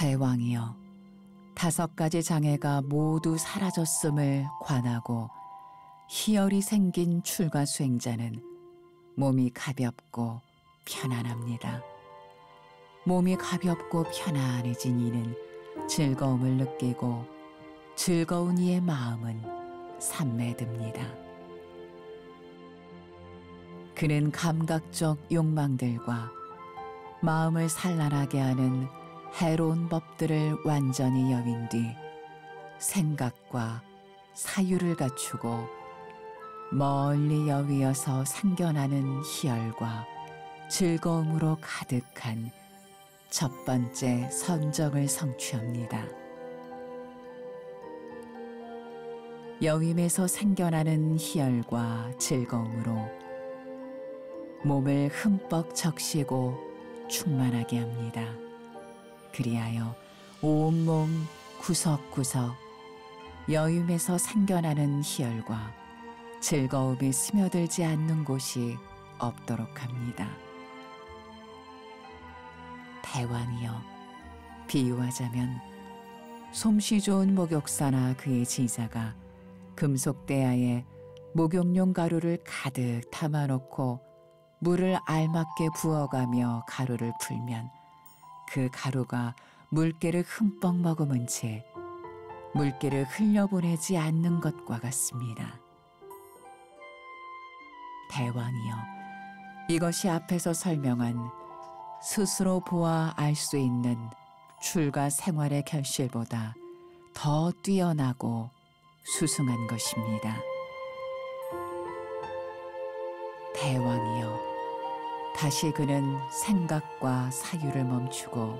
대왕이여 다섯 가지 장애가 모두 사라졌음을 관하고 희열이 생긴 출가 수행자는 몸이 가볍고 편안합니다. 몸이 가볍고 편안해진 이는 즐거움을 느끼고 즐거운 이의 마음은 삼매듭니다. 그는 감각적 욕망들과 마음을 산란하게 하는 해로운 법들을 완전히 여윈 뒤 생각과 사유를 갖추고 멀리 여위어서 상견하는 희열과 즐거움으로 가득한 첫 번째 선정을 성취합니다. 여임에서 생겨나는 희열과 즐거움으로 몸을 흠뻑 적시고 충만하게 합니다. 그리하여 온몸 구석구석 여임에서 생겨나는 희열과 즐거움이 스며들지 않는 곳이 없도록 합니다. 대왕이여 비유하자면 솜씨 좋은 목욕사나 그의 지자가 금속대야에 목욕용 가루를 가득 담아놓고 물을 알맞게 부어가며 가루를 풀면 그 가루가 물기를 흠뻑 머금은 채 물기를 흘려보내지 않는 것과 같습니다. 대왕이여 이것이 앞에서 설명한 스스로 보아 알 수 있는 출가 생활의 결실보다 더 뛰어나고 수승한 것입니다. 대왕이여 다시 그는 생각과 사유를 멈추고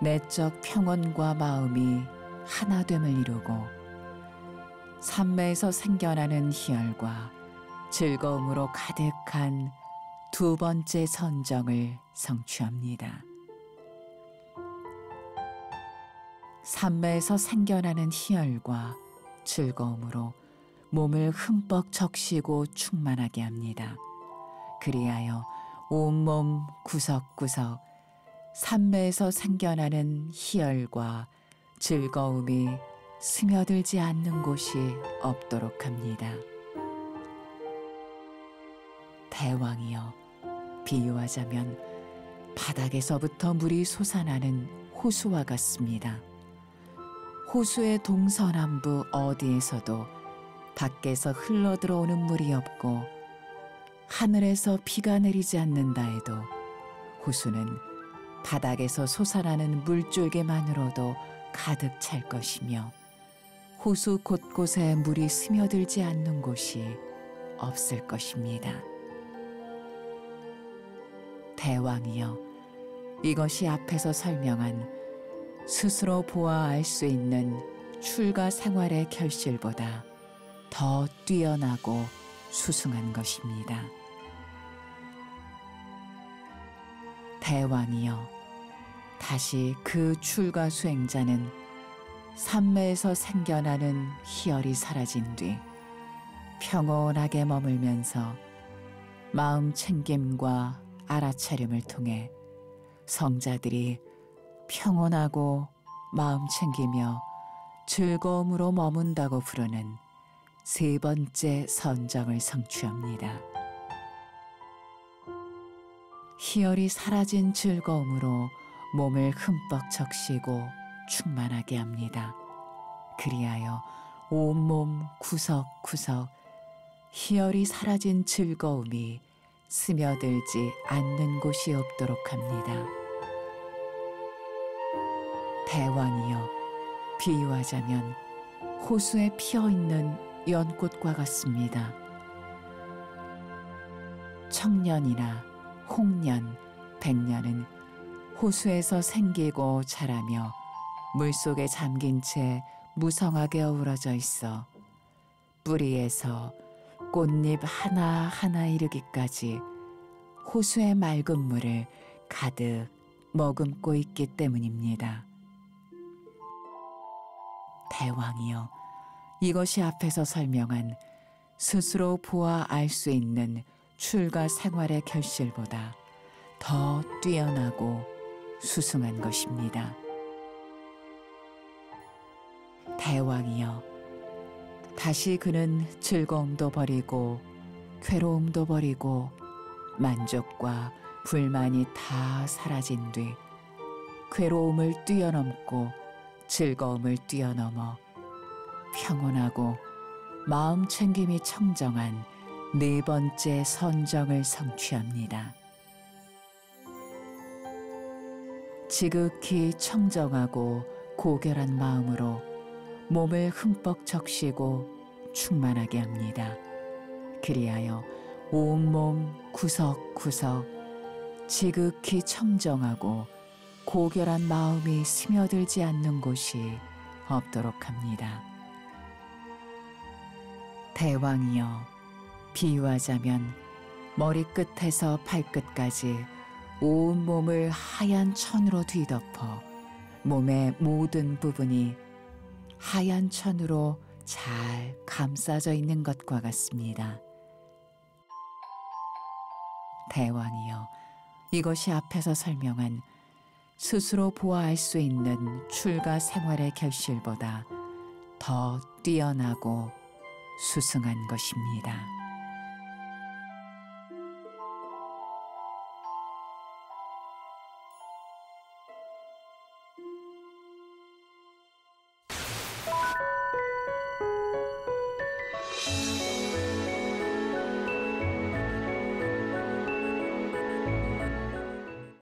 내적 평온과 마음이 하나됨을 이루고 삼매에서 생겨나는 희열과 즐거움으로 가득한 두 번째 선정을 성취합니다. 삼매에서 생겨나는 희열과 즐거움으로 몸을 흠뻑 적시고 충만하게 합니다. 그리하여 온몸 구석구석 삼매에서 생겨나는 희열과 즐거움이 스며들지 않는 곳이 없도록 합니다. 대왕이여 비유하자면 바닥에서부터 물이 솟아나는 호수와 같습니다. 호수의 동서남부 어디에서도 밖에서 흘러들어오는 물이 없고 하늘에서 비가 내리지 않는다 해도 호수는 바닥에서 솟아나는 물줄기만으로도 가득 찰 것이며 호수 곳곳에 물이 스며들지 않는 곳이 없을 것입니다. 대왕이여 이것이 앞에서 설명한 스스로 보아 알 수 있는 출가 생활의 결실보다 더 뛰어나고 수승한 것입니다. 대왕이여 다시 그 출가 수행자는 삼매에서 생겨나는 희열이 사라진 뒤 평온하게 머물면서 마음 챙김과 알아차림을 통해 성자들이 평온하고 마음 챙기며 즐거움으로 머문다고 부르는 세 번째 선정을 성취합니다. 희열이 사라진 즐거움으로 몸을 흠뻑 적시고 충만하게 합니다. 그리하여 온몸 구석구석 희열이 사라진 즐거움이 스며들지 않는 곳이 없도록 합니다. 대왕이여 비유하자면 호수에 피어 있는 연꽃과 같습니다. 청년이나 홍년, 백년은 호수에서 생기고 자라며 물속에 잠긴 채 무성하게 어우러져 있어 뿌리에서 꽃잎 하나하나 이르기까지 호수의 맑은 물을 가득 머금고 있기 때문입니다. 대왕이여, 이것이 앞에서 설명한 스스로 보아 알 수 있는 출가 생활의 결실보다 더 뛰어나고 수승한 것입니다. 대왕이여, 다시 그는 즐거움도 버리고 괴로움도 버리고 만족과 불만이 다 사라진 뒤 괴로움을 뛰어넘고 즐거움을 뛰어넘어 평온하고 마음 챙김이 청정한 네 번째 선정을 성취합니다. 지극히 청정하고 고결한 마음으로 몸을 흠뻑 적시고 충만하게 합니다. 그리하여 온몸 구석구석 지극히 청정하고 고결한 마음이 스며들지 않는 곳이 없도록 합니다. 대왕이여 비유하자면 머리끝에서 발끝까지 온 몸을 하얀 천으로 뒤덮어 몸의 모든 부분이 하얀 천으로 잘 감싸져 있는 것과 같습니다. 대왕이여, 이것이 앞에서 설명한 스스로 보아할 수 있는 출가 생활의 결실보다 더 뛰어나고 수승한 것입니다.